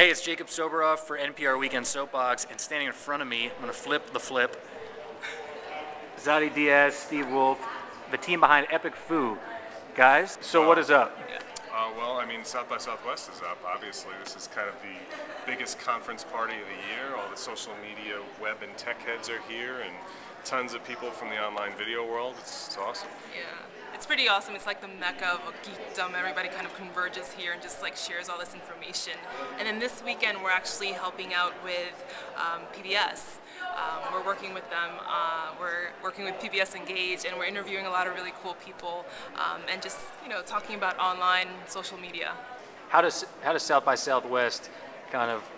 Hey, it's Jacob Soboroff for NPR Weekend Soapbox, and standing in front of me, I'm going to flip the flip. Zadi Diaz, Steve Woolf, the team behind Epic Fu. Guys, so what is up? Uh, well, I mean, South by Southwest is up. Obviously, this is kind of the biggest conference party of the year. All the social media, web, and tech heads are here, and tons of people from the online video world. It's, it's awesome. Yeah, it's pretty awesome. It's like the mecca of geekdom. Everybody kind of converges here and just like shares all this information. And then this weekend, we're actually helping out with um, PBS. Um, we're working with them. Uh, we're working with PBS Engage, and we're interviewing a lot of really cool people, um, and just you know talking about online social media. How does how does South by Southwest kind of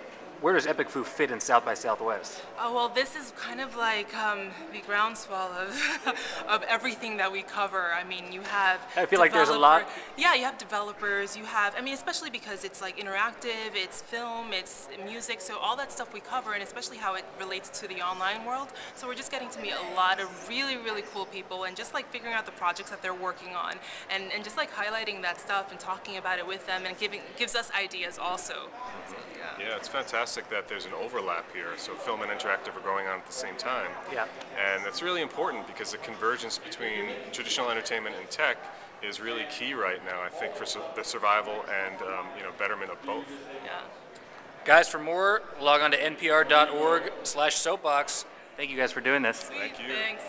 where does Epic Fu fit in South by Southwest? Oh, well, this is kind of like um, the groundswell of, of everything that we cover. I mean, you have. I feel like there's a lot. Yeah, you have developers. You have. I mean, especially because it's like interactive, it's film, it's music. So all that stuff we cover, and especially how it relates to the online world. So we're just getting to meet a lot of really, really cool people, and just like figuring out the projects that they're working on, and and just like highlighting that stuff and talking about it with them, and giving gives us ideas also. So, yeah. yeah, it's fantastic that there's an overlap here. So film and interactive are going on at the same time. Yeah. And that's really important because the convergence between traditional entertainment and tech is really key right now. I think for su the survival and um, you know betterment of both. Yeah. Guys, for more, log on to npr.org slash soapbox. Thank you guys for doing this. Thank you. Thanks.